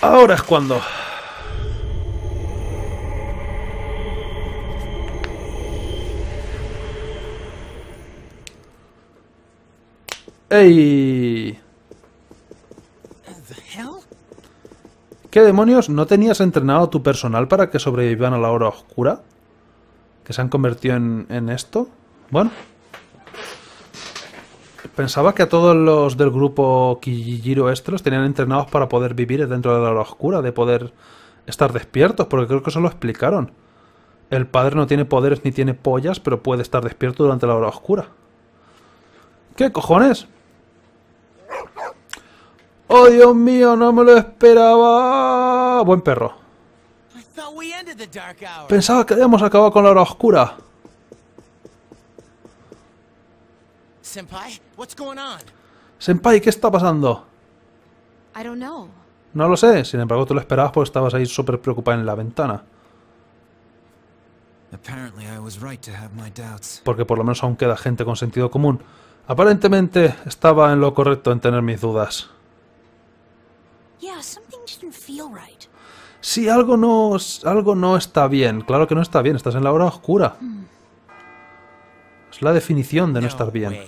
Ahora es cuando. ¡Ey! ¿Qué demonios? ¿No tenías entrenado a tu personal para que sobrevivan a la hora oscura? ¿Que se han convertido en, en esto? Bueno. Pensaba que a todos los del grupo Kijiro este los tenían entrenados para poder vivir dentro de la hora oscura, de poder estar despiertos, porque creo que eso lo explicaron. El padre no tiene poderes ni tiene pollas, pero puede estar despierto durante la hora oscura. ¿Qué cojones? ¡Oh, Dios mío! ¡No me lo esperaba! Buen perro. Pensaba que habíamos acabado con la hora oscura. Senpai, what's going on? Senpai, ¿qué está pasando? I don't know. No lo sé, sin embargo tú lo esperabas porque estabas ahí súper preocupada en la ventana. Apparently I was right to have my doubts. Porque por lo menos aún queda gente con sentido común. Aparentemente estaba en lo correcto en tener mis dudas. Yeah, something didn't feel right. Si algo no, algo no está bien, claro que no está bien, estás en la hora oscura. La definición de no estar bien.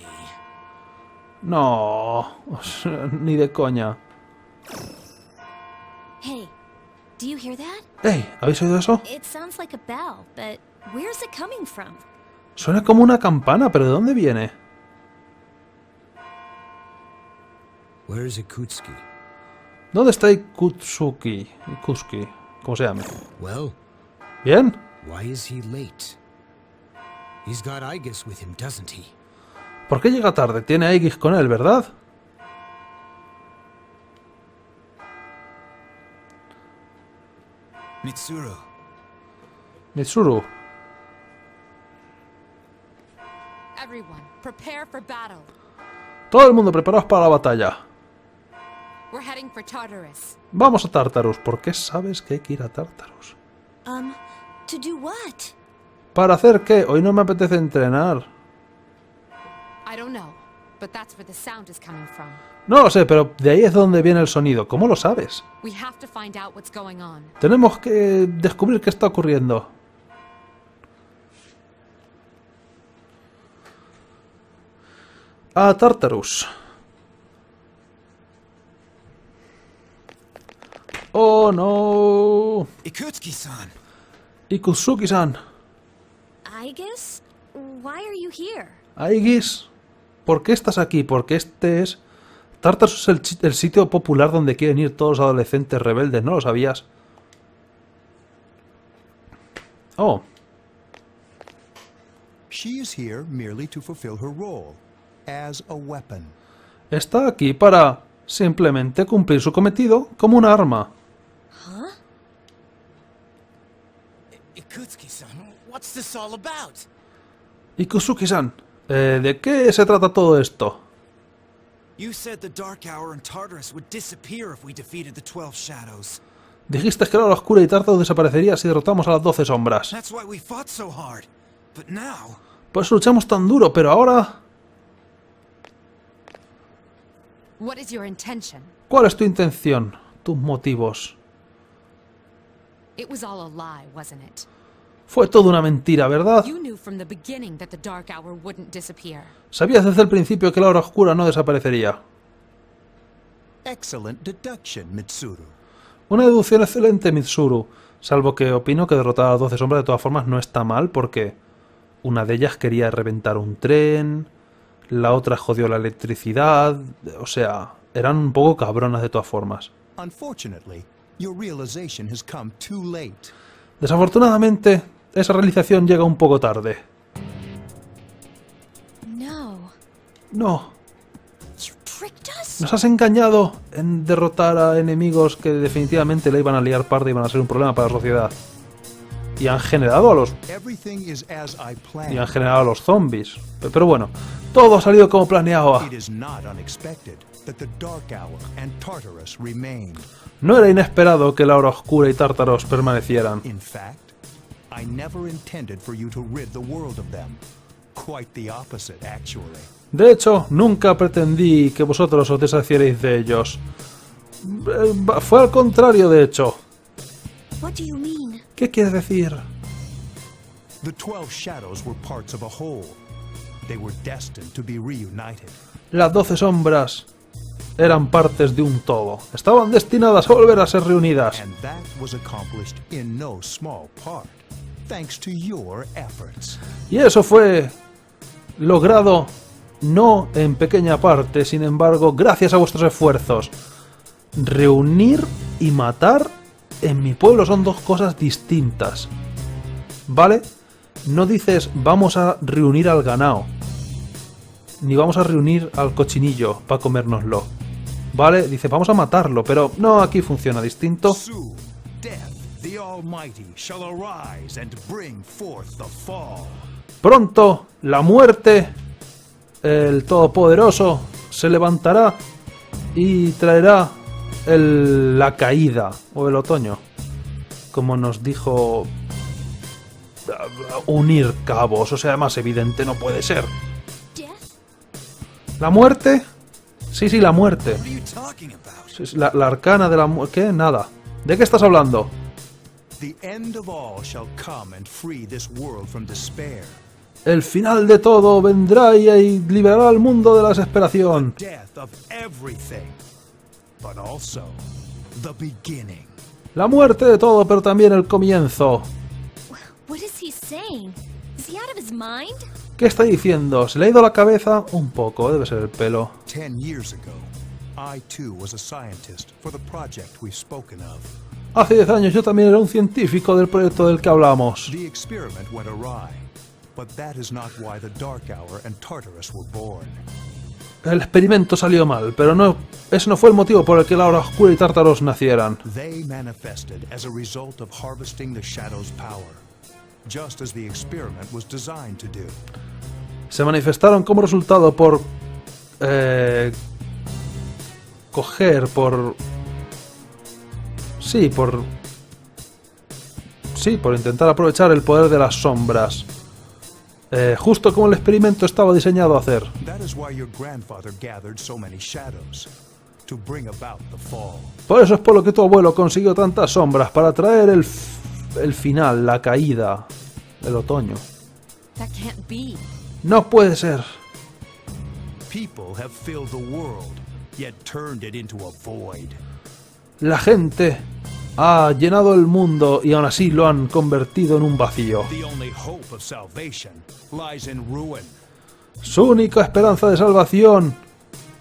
No, ni de coña. Hey, do you hear that? ¡Ey! ¿Habéis oído eso? It sounds like a bell, but where's it coming from? Suena como una campana, pero ¿de dónde viene? Where is Ikutsuki? ¿Dónde está Ikutsuki? Ikusuki, ¿cómo se llama? ¿Bien? He's got Aegis with him, doesn't he? ¿Por qué llega tarde? Tiene a Aegis con él, ¿verdad? Mitsuru, Mitsuru. Everyone, prepare for battle. Todo el mundo preparados para la batalla. We're heading for Tartarus. Vamos a Tartarus. ¿Por qué sabes que hay que ir a Tartarus? Um, to do what? ¿Para hacer qué? Hoy no me apetece entrenar. No lo sé, pero de ahí es donde viene el sonido. ¿Cómo lo sabes? Tenemos que descubrir qué está ocurriendo. A Tartarus. Oh no. Ikutsuki-san! Ikusuki-san. Guess? Why are you here? Aigis, ¿por qué estás aquí? Porque este es... Tartarus es el, el sitio popular donde quieren ir todos los adolescentes rebeldes, ¿no lo sabías? Oh, She is here merely to fulfill her role as a weapon. está aquí para simplemente cumplir su cometido como un arma. Ikutsuki-san, what's this all about? Ikusuki-san, eh, ¿de qué se trata todo esto? You said the Dark Hour and Tartarus would disappear if we defeated the Twelve Shadows. Dijiste que la hora oscura y Tartarus desaparecería si derrotamos a las doce sombras. That's why we fought so hard. But now, Por eso luchamos tan duro, pero ahora... What is your intention? ¿Cuál es tu intención? Tus motivos. It was all a lie, wasn't it? Fue todo una mentira, ¿verdad? Sabías desde el principio que la hora oscura no desaparecería. Excellent deduction, Mitsuru. Una deducción excelente, Mitsuru. Salvo que opino que derrotar a las 12 sombras de todas formas no está mal porque una de ellas quería reventar un tren, la otra jodió la electricidad, o sea, eran un poco cabronas de todas formas. Unfortunately, your realization has come too late. Desafortunadamente, esa realización llega un poco tarde. No. Nos has engañado en derrotar a enemigos que definitivamente le iban a liar parda y iban a ser un problema para la sociedad. Y han generado a los y han generado a los zombies. Pe- Pero bueno, todo ha salido como planeado. It is not unexpected that the Dark Hour and Tartarus remain. No era inesperado que la hora oscura y Tártaros permanecieran. I never intended for you to rid the world of them. Quite the opposite, actually. De hecho, nunca pretendí que vosotros os deshacierais de ellos. Eh, Fue al contrario, de hecho. What do you mean? ¿Qué quieres decir? The Twelve Shadows were parts of a whole. They were destined to be reunited. Las doce sombras eran partes de un todo. Estaban destinadas a volver a ser reunidas. Y eso fue logrado no en pequeña parte, sin embargo, gracias a vuestros esfuerzos. Reunir y matar en mi pueblo son dos cosas distintas. ¿Vale? No dices vamos a reunir al ganado. Ni vamos a reunir al cochinillo para comérnoslo. ¿Vale? Dice vamos a matarlo, pero no, aquí funciona distinto. Pronto la muerte, el Todopoderoso, se levantará y traerá el- la caída o el otoño. Como nos dijo unir cabos, o sea, más evidente no puede ser. ¿La muerte? Sí, sí, la muerte. La, la arcana de la muerte. ¿Qué? Nada. ¿De qué estás hablando? The end of all shall come and free this world from despair. El final de todo vendrá y, y liberará al mundo de la desesperación. Death of everything. But also, the beginning. La muerte de todo, pero también el comienzo. What is he saying? Is he out of his mind? ¿Qué está diciendo? ¿Se le ha ido la cabeza? Un poco, debe ser el pelo. Ten years ago, I too was a scientist for the project we've spoken of. Hace 10 años yo también era un científico del proyecto del que hablamos. The experiment went awry, but that is not why the Dark Hour and Tartarus were born. El experimento salió mal, pero no, ese no fue el motivo por el que la hora oscura y Tártaros nacieran. Just as the experiment was designed to do. Se manifestaron como resultado por... eh, coger, por... Sí, por... Sí, por intentar aprovechar el poder de las sombras. Eh, justo como el experimento estaba diseñado a hacer. Por eso es por lo que tu abuelo consiguió tantas sombras, para traer el, el final, la caída, el otoño. That can't be. No puede ser. People have filled the world, yet turned it into a void. La gente ha llenado el mundo y aún así lo han convertido en un vacío. The only hope of salvation lies in ruin. Su única esperanza de salvación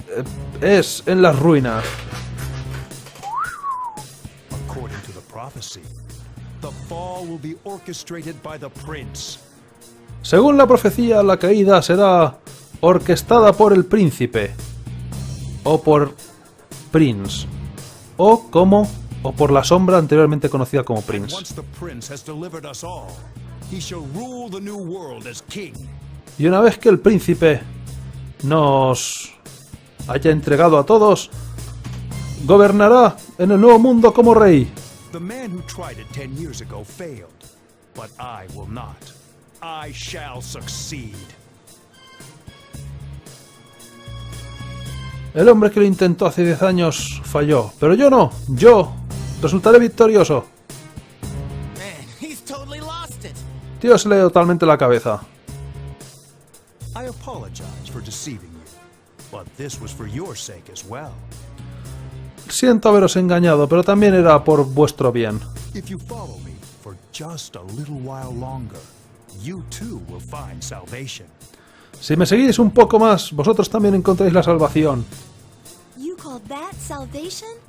eh, es en las ruinas. Según la profecía, la caída será orquestada por el príncipe. O por Prince. O como... O por la sombra anteriormente conocida como Prince. Y una vez que el príncipe nos haya entregado a todos, gobernará en el nuevo mundo como rey. The man who tried it ten years ago failed, but I will not. I shall succeed. El hombre que lo intentó hace 10 años falló, pero yo no, yo resultaré victorioso. Man, he's totally lost it. Tío, se le dio totalmente la cabeza. I apologize for deceiving you, but this was for your sake as well. Siento haberos engañado, pero también era por vuestro bien. Si me seguís un poco más, vosotros también encontréis la salvación.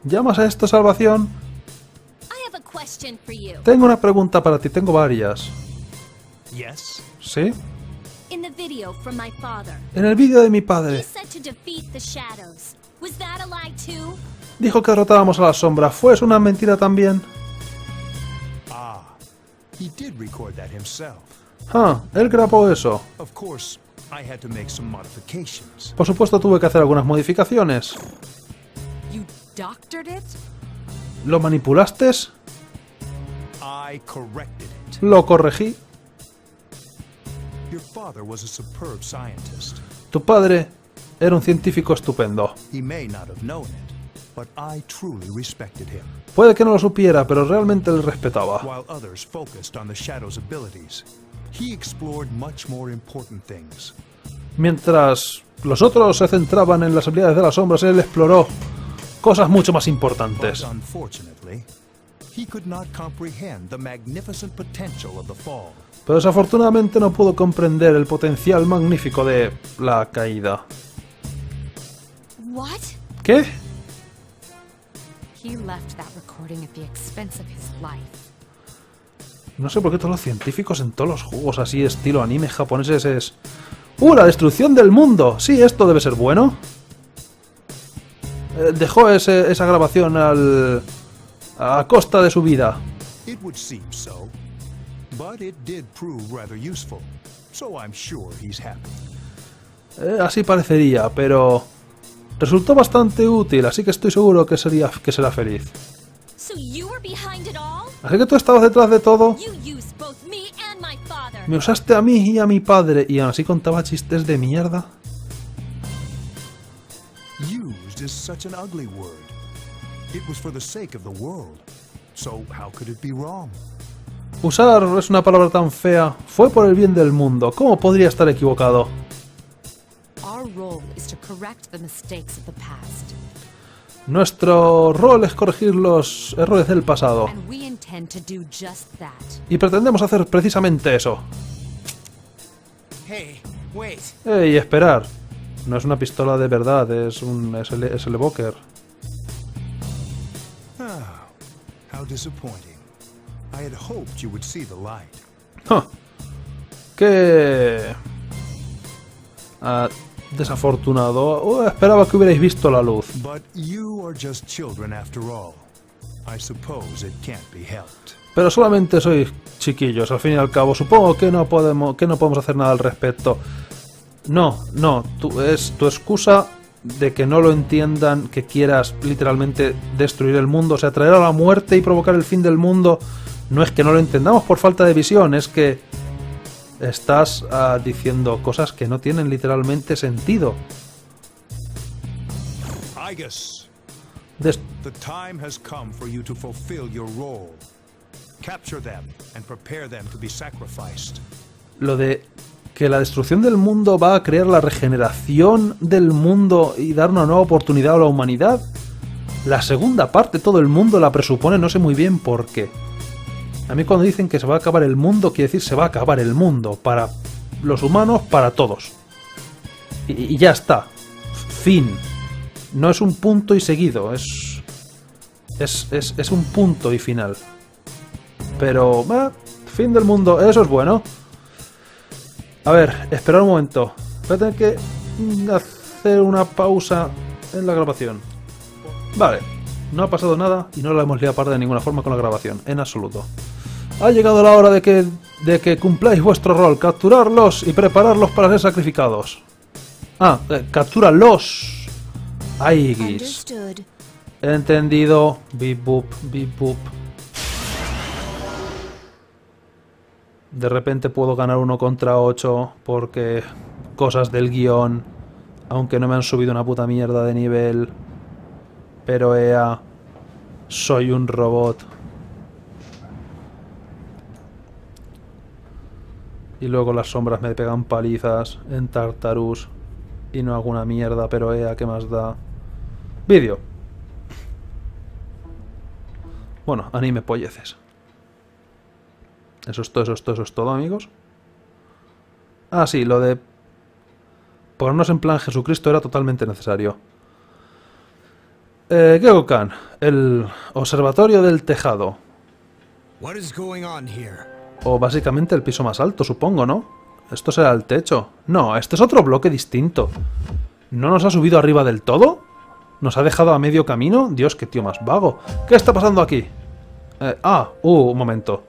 ¿Llamas a esto salvación? Tengo una pregunta para ti, tengo varias. ¿Sí? En el vídeo de mi padre dijo que derrotábamos a la sombra. ¿Fue eso una mentira también? Ah, he did record that himself. Ah, él grabó eso. Of course, I had to make some modifications. Por supuesto tuve que hacer algunas modificaciones. You doctored it? ¿Lo manipulaste? I corrected it. ¿Lo corregí? Your father was a superb scientist. Tu padre era un científico estupendo. Puede que no lo supiera, pero realmente le respetaba. While others focused on the Shadow's abilities, he explored much more important things. Mientras los otros se centraban en las habilidades de las sombras, él exploró cosas mucho más But importantes. unfortunately, he could not comprehend the magnificent potential of the fall. Pero desafortunadamente no pudo comprender el potencial magnífico de la caída. ¿Qué? He left that recording at the expense of his life. No sé por qué todos los científicos en todos los juegos así estilo anime japoneses es... ¡Uh, la destrucción del mundo! Sí, esto debe ser bueno. Eh, dejó ese- esa grabación al... a costa de su vida. It would seem so, but it did prove rather useful, so I'm sure he's happy. Eh, así parecería, pero... Resultó bastante útil, así que estoy seguro que, sería, que será feliz. Así que tú estabas detrás de todo. Me usaste a mí y a mi padre, y aún así contaba chistes de mierda. Used is such an ugly word. It was for the sake of the world, so how could it be wrong? Usar es una palabra tan fea. Fue por el bien del mundo. ¿Cómo podría estar equivocado? Nuestro rol es corregir los errores del pasado. and we intend to do just that. Y pretendemos hacer precisamente eso. Hey, wait. ¡Ey, esperar! No es una pistola de verdad, es un SL, SL Boker. Ah, how disappointing. I had hoped you would see the light. ¡Ja! ¡Qué... ah, desafortunado! Oh, esperaba que hubierais visto la luz. Pero solamente sois chiquillos, al fin y al cabo. Supongo que no podemos, que no podemos hacer nada al respecto. No, no, tú, es tu excusa de que no lo entiendan, que quieras literalmente destruir el mundo, o sea, traer a la muerte y provocar el fin del mundo. No es que no lo entendamos por falta de visión, es que estás ah, diciendo cosas que no tienen literalmente sentido. Igus, Des- the time has come for you to fulfill your role. Capture them and prepare them to be sacrificed. lo de que la destrucción del mundo va a crear la regeneración del mundo y dar una nueva oportunidad a la humanidad. La segunda parte todo el mundo la presupone, no sé muy bien por qué. A mí cuando dicen que se va a acabar el mundo, quiere decir se va a acabar el mundo. Para los humanos, para todos. Y, ya está. Fin. No es un punto y seguido, es... Es, es, un punto y final. Pero... eh, fin del mundo, eso es bueno. A ver, esperar un momento. Voy a tener que hacer una pausa en la grabación. Vale, no ha pasado nada y no la hemos liado parda de ninguna forma con la grabación, en absoluto. Ha llegado la hora de que, de que cumpláis vuestro rol, capturarlos y prepararlos para ser sacrificados. Ah, eh, captúralos. Understood. Entendido. Bip boop, bip boop. De repente puedo ganar uno contra 8 porque cosas del guion, aunque no me han subido una puta mierda de nivel. Pero ea, soy un robot. Y luego las sombras me pegan palizas en Tartarus. Y no hago una mierda, pero ea, ¿qué más da? Vídeo. Bueno, anime polleces. Eso es todo, eso es todo, eso es todo, amigos. Ah, sí, lo de ponernos en plan Jesucristo era totalmente necesario. Eh, Geokan, el observatorio del tejado. What is going on? O básicamente el piso más alto, supongo, ¿no? Esto será el techo. No, este es otro bloque distinto. ¿No nos ha subido arriba del todo? ¿Nos ha dejado a medio camino? Dios, qué tío más vago. ¿Qué está pasando aquí? Eh, ah, uh, un momento.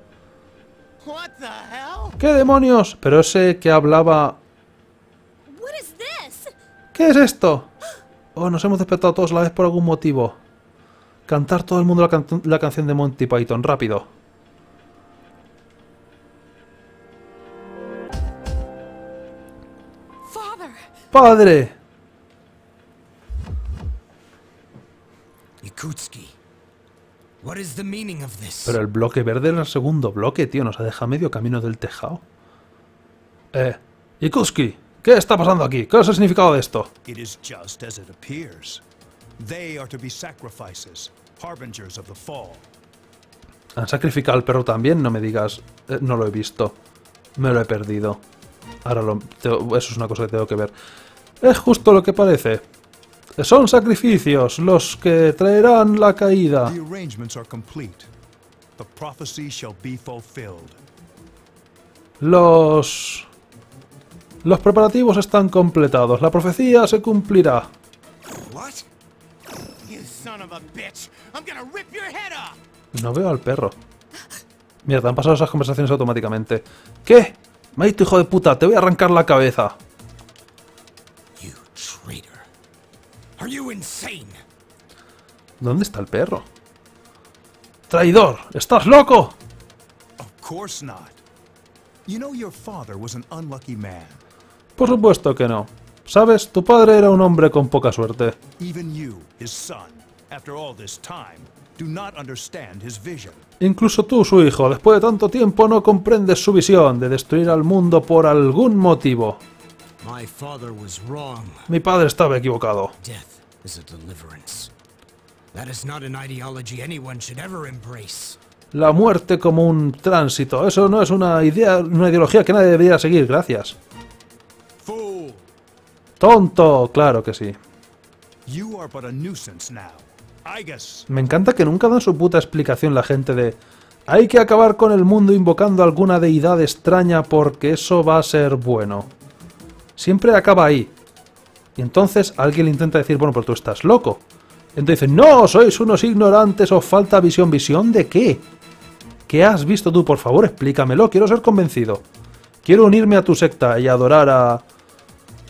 ¿Qué demonios? Pero ese que hablaba... ¿Qué es esto? Oh, nos hemos despertado todos a la vez por algún motivo. Cantar todo el mundo la, can- la canción de Monty Python, rápido. ¡Padre! Yakutski. What is the meaning of this? Pero el bloque verde era el segundo bloque, tío. Nos ha dejado medio camino del tejado. Eh, Ikuski, ¿qué está pasando aquí? ¿Qué es el significado de esto? It is just as it appears. They are to be sacrifices, harbingers of the fall. ¿Han sacrificado al perro también? No me digas. Eh, no lo he visto. Me lo he perdido. Ahora lo, te- eso es una cosa que tengo que ver. Es justo lo que parece. Son sacrificios los que traerán la caída. The arrangements are complete. The prophecy shall be fulfilled. Los... Los preparativos están completados. La profecía se cumplirá. No veo al perro. Te han pasado esas conversaciones automáticamente. ¿Qué? Maito, hijo de puta, te voy a arrancar la cabeza. ¿Dónde está el perro? ¡Traidor! ¿Estás loco? Of course not. You know your father was an unlucky man. Por supuesto que no. Sabes, tu padre era un hombre con poca suerte. Even you, his son, after all this time, do not understand his vision. Incluso tú, su hijo, después de tanto tiempo no comprendes su visión de destruir al mundo por algún motivo. Mi padre estaba equivocado. Death is a deliverance. That is not an ideology anyone should ever embrace. La muerte como un tránsito. Eso no es una idea, una ideología que nadie debería seguir, gracias. Fool! Tonto, claro que sí. You are but a nuisance now. Igus! Me encanta que nunca dan su puta explicación la gente de hay que acabar con el mundo invocando alguna deidad extraña porque eso va a ser bueno. Siempre acaba ahí. Y entonces alguien le intenta decir, bueno, pero tú estás loco. Entonces no, sois unos ignorantes, os falta visión. ¿Visión de qué? ¿Qué has visto tú? Por favor, explícamelo, quiero ser convencido. Quiero unirme a tu secta y adorar a...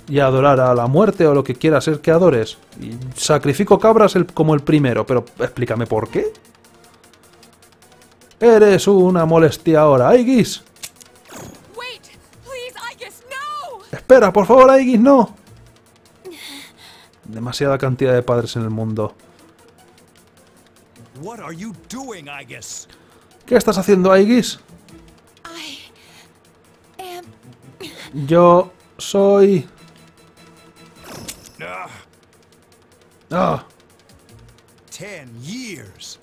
y adorar a la muerte o lo que quieras ser que adores. Y sacrifico cabras como el primero, pero explícame por qué. Eres una molestia ahora. Wait! Espera, por favor, Aigis, no. Demasiada cantidad de padres en el mundo. What are you doing, Igus? ¿Qué estás haciendo, am. Yo soy... Ah, Ah, ten years.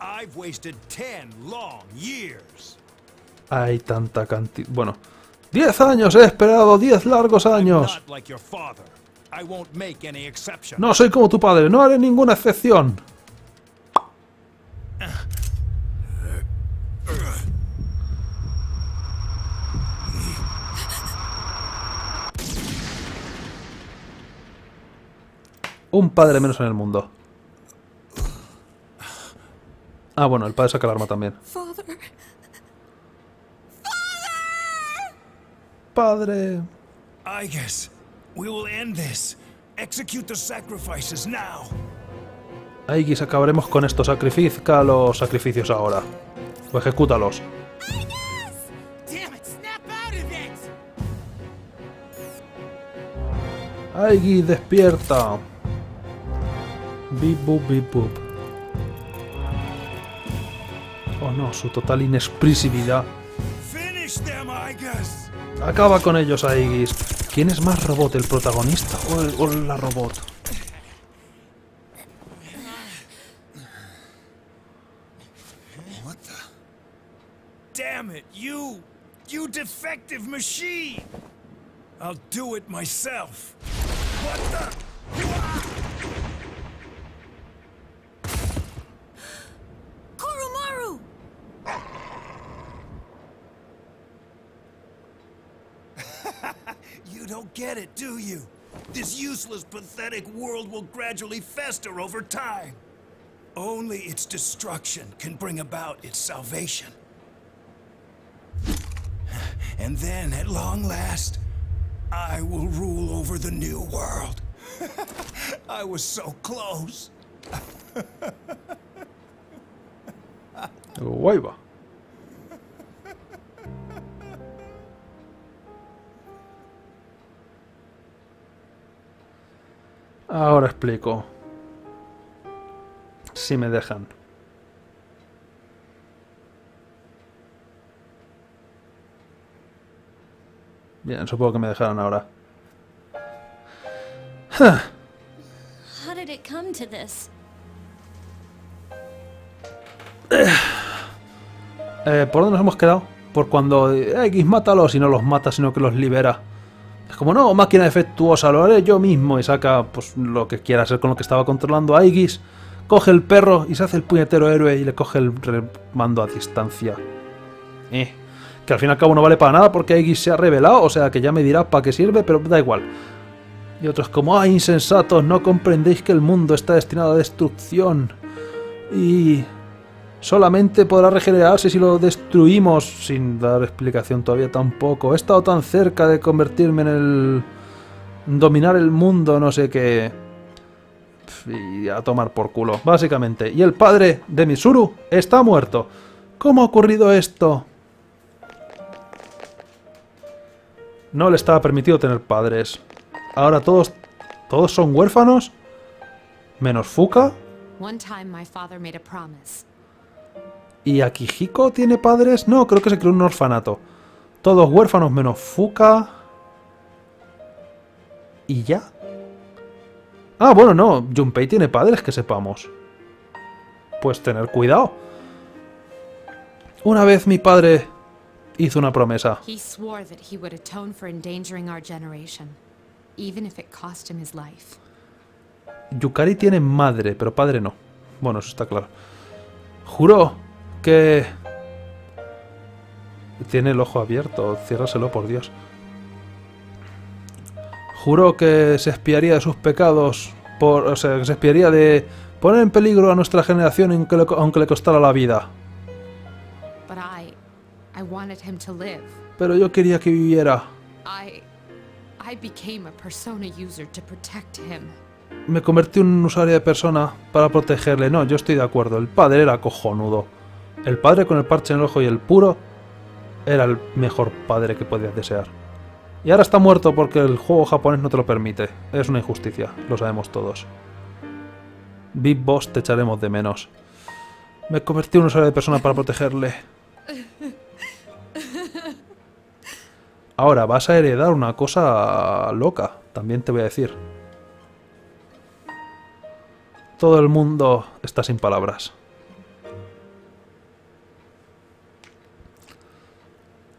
I've wasted ten long years. hay tanta cantidad... Bueno, diez años he esperado, diez largos años. No soy como tu padre, no haré ninguna excepción. Un padre menos en el mundo. Ah, bueno, el padre saca el arma también. Padre. Igus, we will end this. Execute the sacrifices now. Aigis, acabaremos con esto. Sacrifica los sacrificios ahora. O ejecútalos. Damn it, snap out of it! Aigis, despierta. Bip, bup, bip, bup. Oh no, su total inexpresividad. Acaba con ellos, Aigis. ¿Quién es más robot, el protagonista o, el- la robot? Damn it, you! You defective machine! I'll do it myself. What the? You don't get it, do you? This useless, pathetic world will gradually fester over time. Only its destruction can bring about its salvation. And then, at long last, I will rule over the new world. I was so close. Guay Ahora explico. Si me dejan. Bien, supongo que me dejarán ahora. How did it come to this? Eh, ¿Por dónde nos hemos quedado? Por cuando X mátalos y no los mata, sino que los libera. Es como, no, máquina defectuosa, lo haré yo mismo. Y saca pues lo que quiera hacer con lo que estaba controlando a Aegis. Coge el perro y se hace el puñetero héroe y le coge el mando a distancia. Eh, que al fin y al cabo no vale para nada porque Aegis se ha revelado, o sea que ya me dirá para qué sirve, pero da igual. Y otros como, ¡ay, insensatos! No comprendéis que el mundo está destinado a destrucción. Y solamente podrá regenerarse si lo destruimos, sin dar explicación todavía tampoco. He estado tan cerca de convertirme en el... dominar el mundo, no sé qué... Y a tomar por culo, básicamente. Y el padre de Misuru está muerto. ¿Cómo ha ocurrido esto? No le estaba permitido tener padres. Ahora todos... ¿Todos son huérfanos? ¿Menos Fuka? One time my father made a promise. ¿Y Akihiko tiene padres? No, creo que se creó un orfanato. Todos huérfanos menos Fuka. ¿Y ya? Ah, bueno, no. Junpei tiene padres, que sepamos. Pues tener cuidado. Una vez mi padre hizo una promesa. He swore that he would atone for endangering our generation, even if it cost him his life. Yukari tiene madre, pero padre no. Bueno, eso está claro. Juró que... Tiene el ojo abierto, ciérraselo por Dios. Juró que se espiaría de sus pecados, por, o sea, que se espiaría de poner en peligro a nuestra generación aunque le, aunque le costara la vida. Pero yo quería que viviera. I. I became a persona user to protect him. Me convertí en un usuario de persona para protegerle. No, yo estoy de acuerdo. El padre era cojonudo. El padre con el parche en el ojo y el puro era el mejor padre que podías desear. Y ahora está muerto porque el juego japonés no te lo permite. Es una injusticia, lo sabemos todos. Big Boss te echaremos de menos. Me convertí en un usuario de persona para protegerle. Ahora vas a heredar una cosa loca, también te voy a decir. Todo el mundo está sin palabras.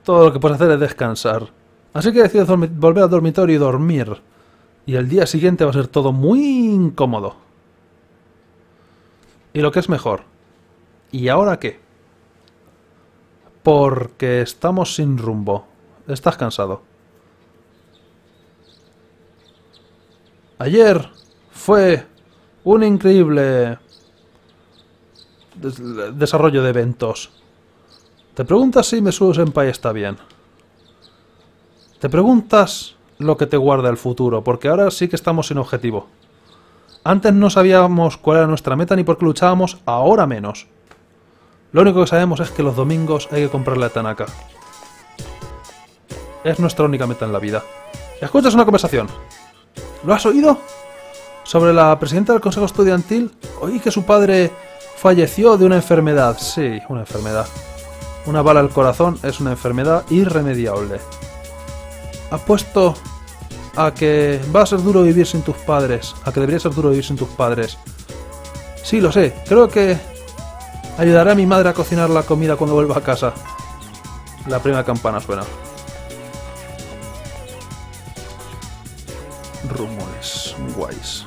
Todo lo que puedes hacer es descansar. Así que decides volver al dormitorio y dormir. Y el día siguiente va a ser todo muy incómodo. Y lo que es mejor. ¿Y ahora qué? Porque estamos sin rumbo. Estás cansado. Ayer fue un increíble des- desarrollo de eventos. Te preguntas si Mesuru Senpai está bien. Te preguntas lo que te guarda el futuro, porque ahora sí que estamos sin objetivo. Antes no sabíamos cuál era nuestra meta ni por qué luchábamos, ahora menos. Lo único que sabemos es que los domingos hay que comprarle a Tanaka. Es nuestra única meta en la vida. Escuchas una conversación. ¿Lo has oído? Sobre la presidenta del consejo estudiantil, oí que su padre falleció de una enfermedad. Sí, una enfermedad. Una bala al corazón es una enfermedad irremediable. Apuesto a que va a ser duro vivir sin tus padres, a que debería ser duro vivir sin tus padres. Sí, lo sé. Creo que ayudaré a mi madre a cocinar la comida cuando vuelva a casa. La primera campana suena. Rumores guays.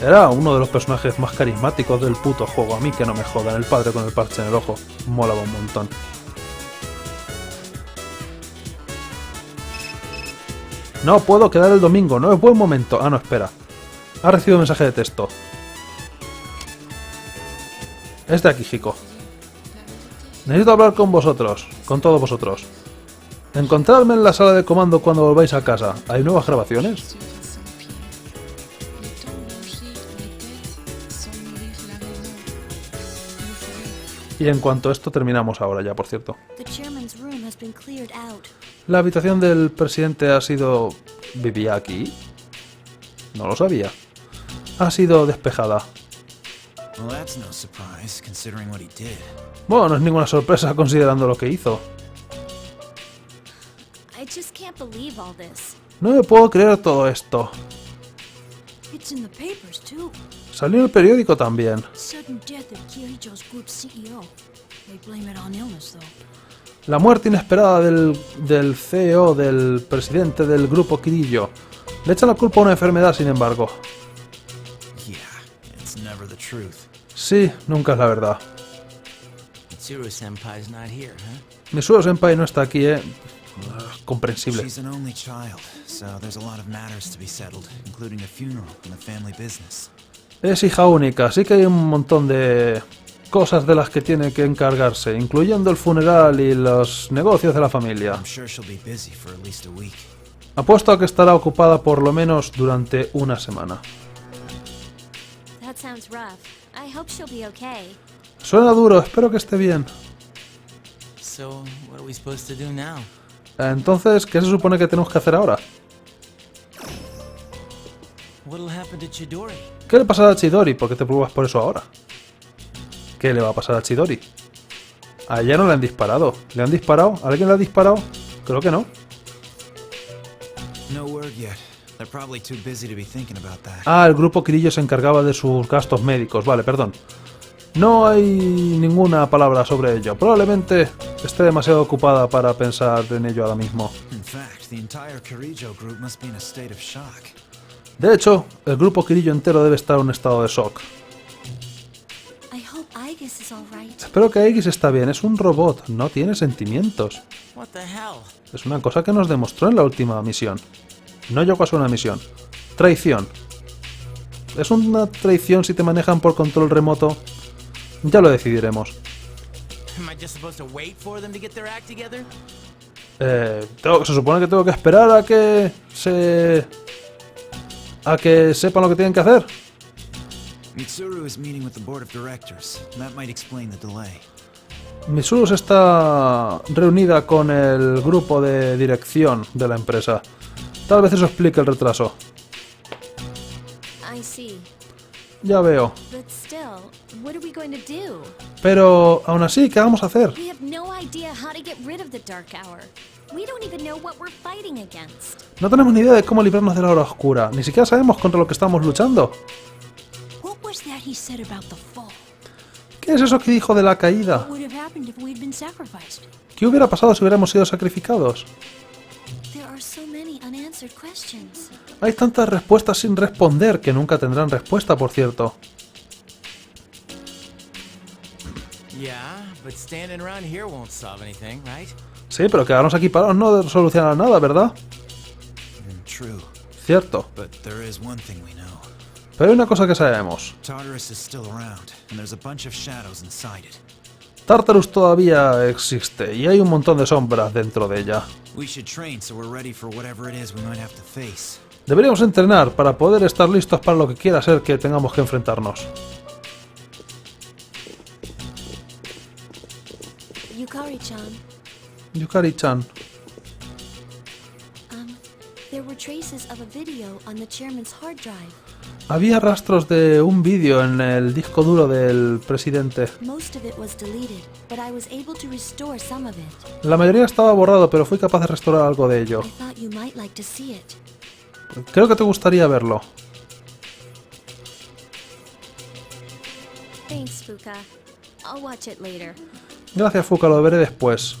Era uno de los personajes más carismáticos del puto juego. A mí que no me jodan. El padre con el parche en el ojo. Molaba un montón. No puedo quedar el domingo. No es buen momento. Ah, no, espera. Ha recibido mensaje de texto. Es de Akihiko. Necesito hablar con vosotros. Con todos vosotros. Encontradme en la sala de comando cuando volváis a casa. ¿Hay nuevas grabaciones? Y en cuanto a esto terminamos ahora ya, por cierto. La habitación del presidente ha sido... ¿Vivía aquí? No lo sabía. Ha sido despejada. Bueno, no es ninguna sorpresa considerando lo que hizo. No me puedo creer todo esto. Salió en el periódico también. Sudden death of Kirijo's group CEO. They blame it on illness, though. La muerte inesperada del, del CEO, del presidente del grupo Kirillo. Le echan la culpa a una enfermedad, sin embargo. Yeah, it's never the truth. Sí, nunca es la verdad. Mitsuru Senpai's not here, huh? Misuro Senpai no está aquí, eh. Comprensible. She's an only child, so there's a lot of matters to be settled, including the funeral and the family business. Es hija única, así que hay un montón de cosas de las que tiene que encargarse, incluyendo el funeral y los negocios de la familia. I'm sure she'll be busy for at least a week. Apuesto a que estará ocupada por lo menos durante una semana. That sounds rough. I hope she'll be okay. Suena duro, espero que esté bien. Entonces, ¿qué se supone que tenemos que hacer ahora? ¿Qué le pasará a Chidori? ¿Por qué te preocupas por eso ahora? ¿Qué le va a pasar a Chidori? A ella no le han disparado. ¿Le han disparado? ¿Alguien le ha disparado? Creo que no. Ah, el grupo Kirillo se encargaba de sus gastos médicos. Vale, perdón. No hay ninguna palabra sobre ello. Probablemente esté demasiado ocupada para pensar en ello ahora mismo. In fact, the entire Kirijo group must be in a state of shock. De hecho, el grupo Kirillo entero debe estar en un estado de shock. I hope Igus is alright. Espero que Aegis está bien. Es un robot. No tiene sentimientos. Es una cosa que nos demostró en la última misión. No llegó a ser una misión. Traición. ¿Es una traición si te manejan por control remoto? Ya lo decidiremos. Eh, tengo- se supone que tengo que esperar a que se... a que sepan lo que tienen que hacer. Mitsuru is meeting with the board of directors. and That might explain the delay. Misurus está reunida con el grupo de dirección de la empresa. Tal vez eso explique el retraso. I see. Ya veo. Pero aún así, ¿qué vamos a hacer? No tenemos ni idea de cómo librarnos de la hora oscura. Ni siquiera sabemos contra lo que estamos luchando. ¿Qué es eso que dijo de la caída? ¿Qué hubiera pasado si hubiéramos sido sacrificados? Hay tantas respuestas sin responder que nunca tendrán respuesta, por cierto. Sí, pero quedarnos aquí parados no soluciona nada, ¿verdad? Mm. Cierto. Pero hay una cosa que sabemos. Tartarus todavía existe y hay un montón de sombras dentro de ella. Deberíamos entrenar para poder estar listos para lo que quiera ser que tengamos que enfrentarnos. Yukari-chan, Yukari-chan. um, there were traces of a video on the chairman's hard drive. Había rastros de un vídeo en el disco duro del presidente. Most of it was deleted, but I was able to restore some of it. La mayoría estaba borrado, pero fui capaz de restaurar algo de ello. I thought you might like to see it. Creo que te gustaría verlo. Gracias, Fuka, lo veré después.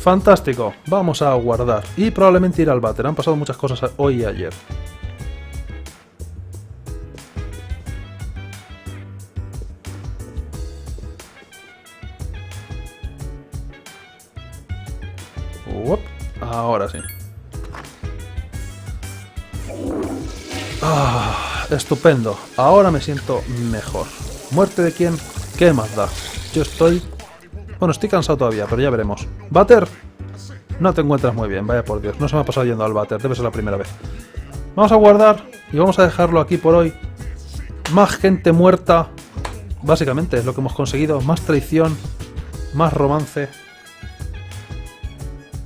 Fantástico, vamos a guardar. Y probablemente ir al váter. Han pasado muchas cosas hoy y ayer. Estupendo. Ahora me siento mejor. ¿Muerte de quién? ¿Qué más da? Yo estoy... Bueno, estoy cansado todavía, pero ya veremos. ¿Bater? No te encuentras muy bien, vaya por Dios. No se me ha pasado yendo al váter, debe ser la primera vez. Vamos a guardar y vamos a dejarlo aquí por hoy. Más gente muerta. Básicamente es lo que hemos conseguido. Más traición, más romance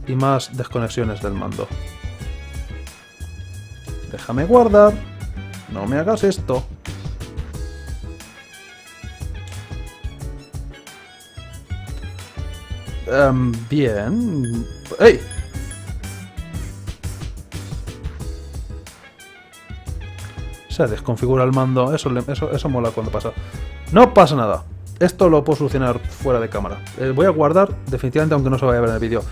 y más desconexiones del mando. Déjame guardar. No me hagas esto. Em, bien. ¡Ey! Se desconfigura el mando. Eso, eso, eso mola cuando pasa. No pasa nada. Esto lo puedo solucionar fuera de cámara. Eh, voy a guardar definitivamente aunque no se vaya a ver en el vídeo.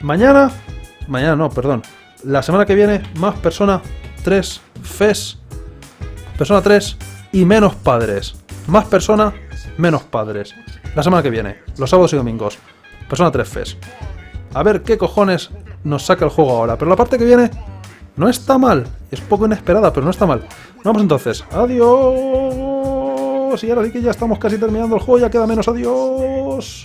Mañana... Mañana no, perdón. La semana que viene, más persona 3 FES. Persona 3 y menos padres. Más persona, menos padres. La semana que viene, los sábados y domingos. Persona 3 FES. A ver qué cojones nos saca el juego ahora. Pero la parte que viene no está mal. Es poco inesperada, pero no está mal. Vamos entonces. Adiós. Y ahora sí que ya estamos casi terminando el juego. Ya queda menos. Adiós.